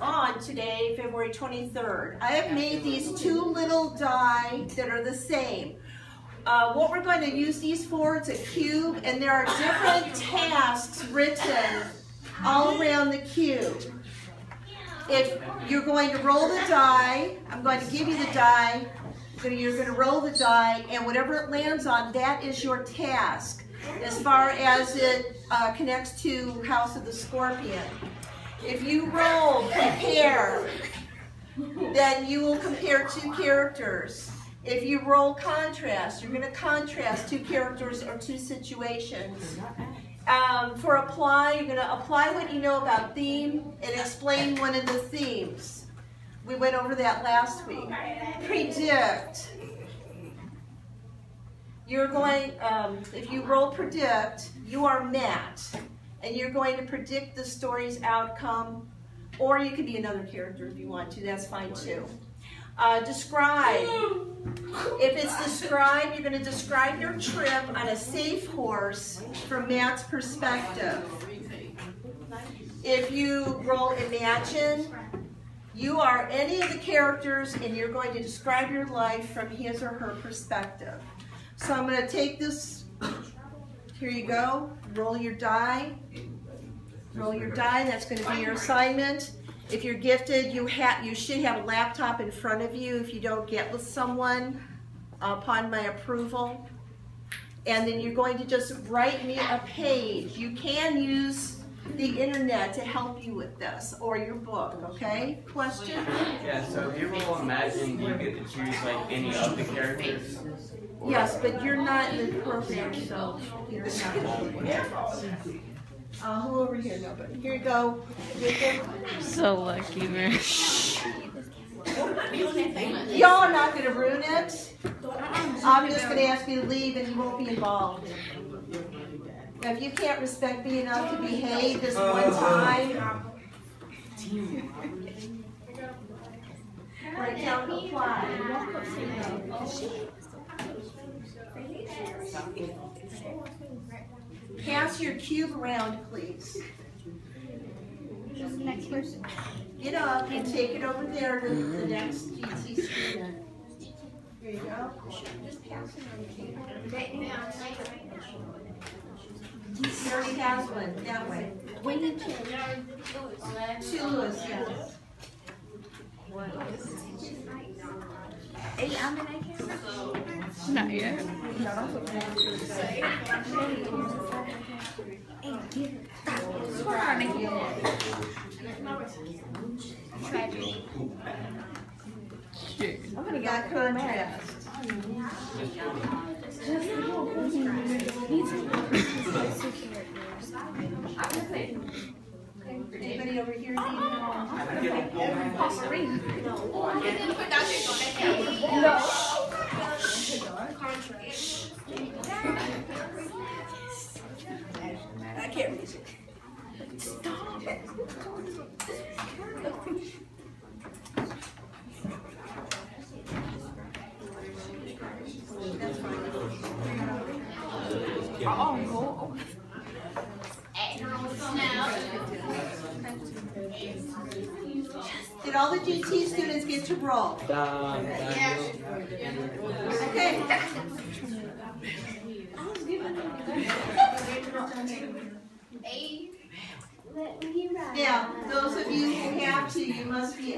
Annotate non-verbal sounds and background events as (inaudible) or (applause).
on today, February 23rd. I have made these two little die that are the same. Uh, what we're going to use these for is a cube, and there are different (laughs) tasks written all around the cube. If you're going to roll the die, I'm going to give you the die, you're going to roll the die, and whatever it lands on, that is your task as far as it uh, connects to House of the Scorpion. If you roll compare, then you will compare two characters. If you roll contrast, you're going to contrast two characters or two situations. Um, for apply, you're going to apply what you know about theme and explain one of the themes. We went over that last week. Predict. You're going, um, if you roll predict, you are Matt, and you're going to predict the story's outcome, or you could be another character if you want to, that's fine too. Uh, describe. If it's describe, you're going to describe your trip on a safe horse from Matt's perspective. If you roll imagine, you are any of the characters and you're going to describe your life from his or her perspective. So I'm going to take this, here you go, roll your die. Roll your die, that's going to be your assignment. If you're gifted, you, have, you should have a laptop in front of you if you don't get with someone upon my approval. And then you're going to just write me a page. You can use the internet to help you with this, or your book, okay? Question? Yeah, so if you roll imagine, you get to choose like any of the characters. Yes, but you're not in the program, so you're not. Uh, who over here? No, but here you go. So lucky, man. (laughs) (laughs) Y'all are not gonna ruin it. I'm just gonna ask you to leave and you won't be involved. Now, if you can't respect me enough to behave this one time. Down apply. Pass your cube around, please. Next person. Get up and take it over there to the next GT student. Here you go. Just pass it on the cube. He already has one, that way. We need to. To Lewis, yes. Hey, I'm in a Not yet. Shit. We got contrast. Anybody over here I can't read it. Did all the GT students get to roll? Okay. Let me ride. Now, those of you who have to, you must be